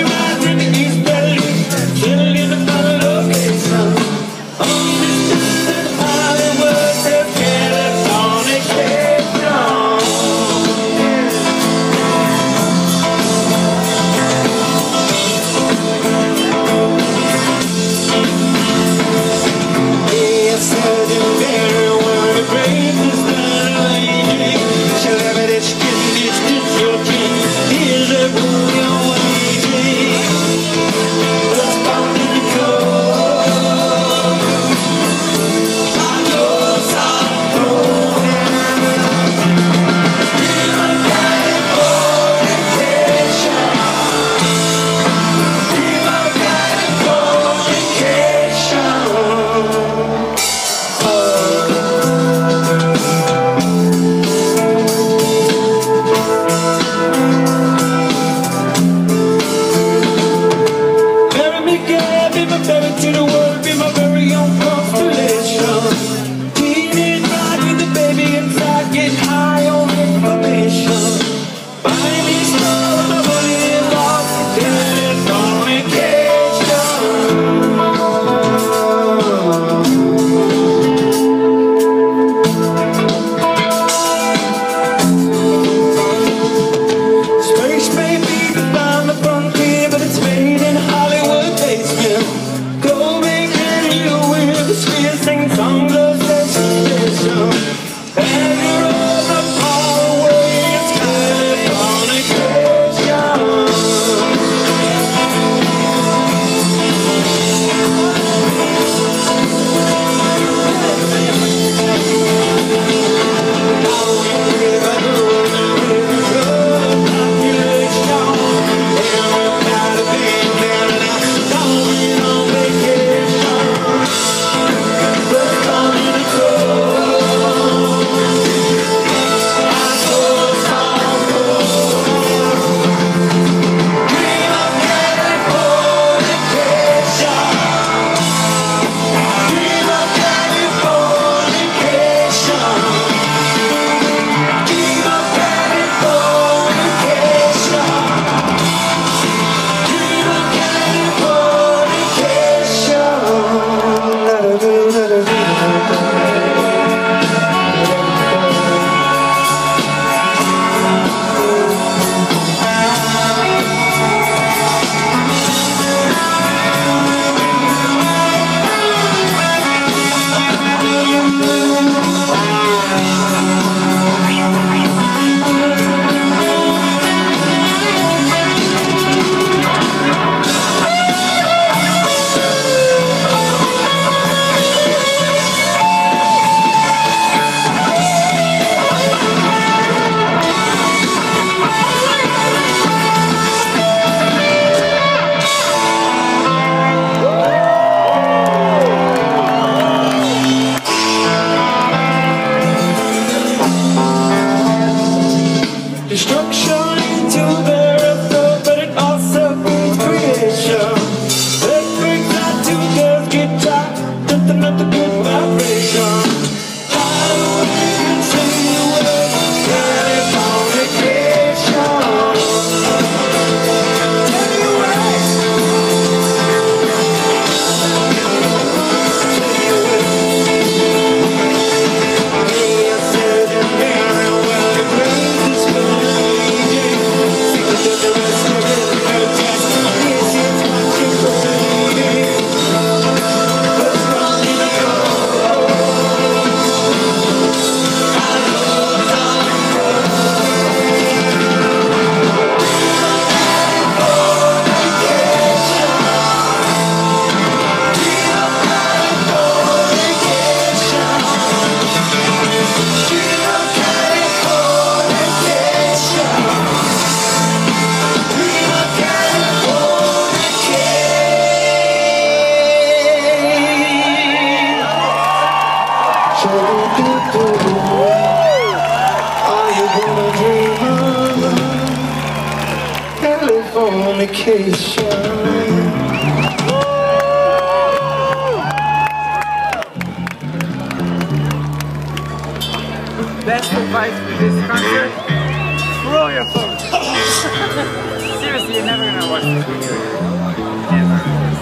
anywhere nothing, nothing. Fornication. Best advice for this concert? Throw your phone. Seriously, you're never gonna watch this video